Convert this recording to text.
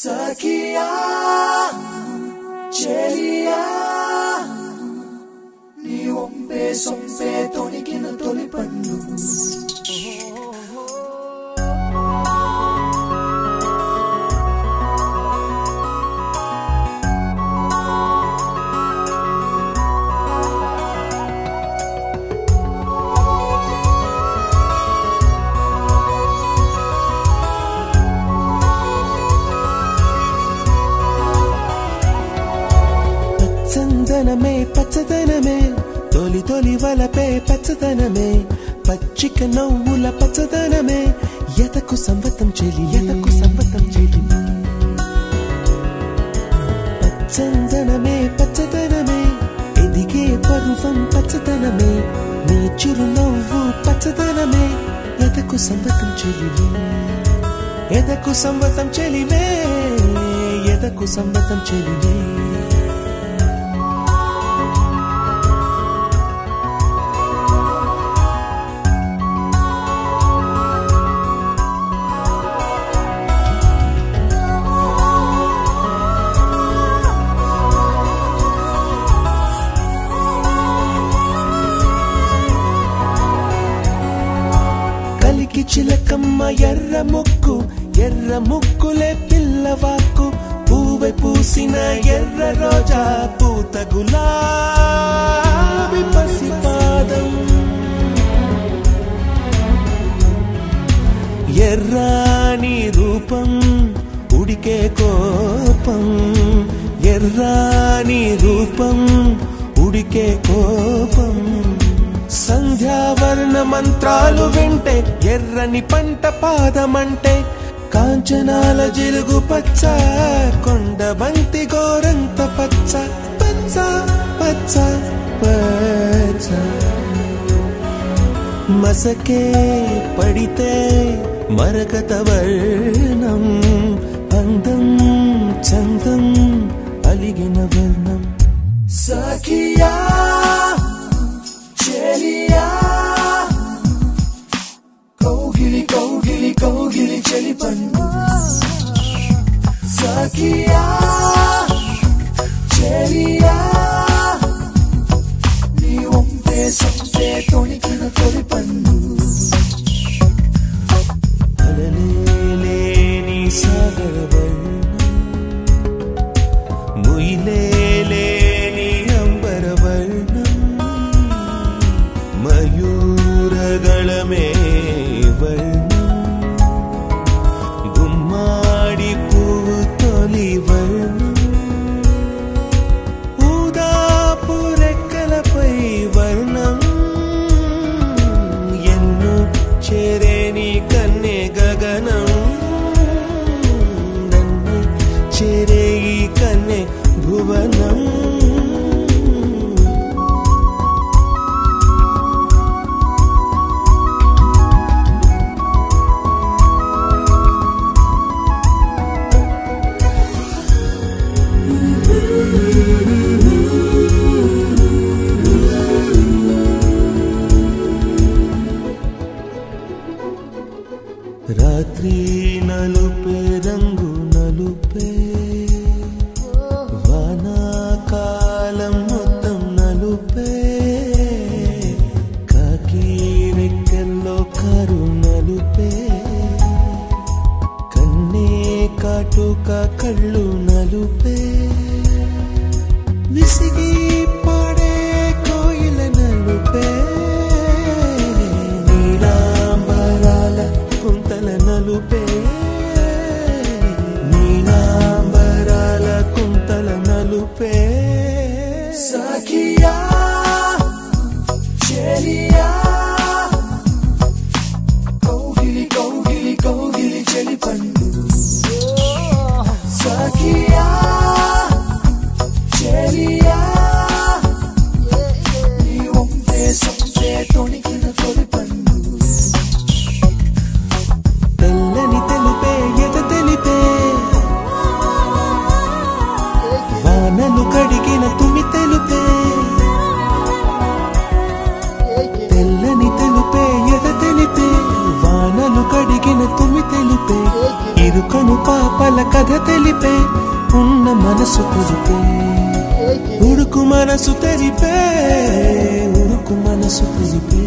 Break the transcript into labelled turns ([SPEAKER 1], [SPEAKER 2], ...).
[SPEAKER 1] సఖియా చెలియా నీ ఒంపే సొంపే తొణికిన తొలి పండు
[SPEAKER 2] పచ్చందనమే పచ్చదనమే. తొలి తొలి వలపే పచ్చదనమే. పచ్చిక నవ్వుల పచ్చదనమే. ఎతకు సంవతం చెలి ఎతకు సంవతం చెలి. పచ్చందనమే పచ్చదనమే. ఎదిగే పర్వం పచ్చదనమే. నీ చిరునవ్వు పచ్చదనమే. ఎదకు సంవతం చెలివే ఎదకు సంవతం చెలివే ఎదకు సంవతం చెలివే ఎర్ర ముక్కు ఎర్ర ముక్కులే పిల్లవాకు. పూవై పూసిన ఎర్ర రోజా పూత గులాబి పసిపాదం ఎర్రాని రూపం ఉడికే కోపం. ఎర్రాని రూపం ఉడికే కోపం. సంధ్యావర్ణ మంత్రాలు వింటే ఎర్రని పంట పాదమంటే కాంచనాల జిలుగు పచ్చ కొండ బంతి గోరంత పచ్చ పచ్చ పచ్చ పచ్చ. మసకే పడితే మరకత వర్ణం అందం చందం అలిగిన వర్ణం.
[SPEAKER 1] సఖియా చెలియా నీ ఒంపే సొంపే తొణికిన తొలి పండు
[SPEAKER 2] అలలేని సాగర భువనం రాత్రి నలుపే రంగు నలుపే மனசு புதுப்பு உடுக்கு மனசு தெரிப்பே உடுக்கு மனசு புதுப்பே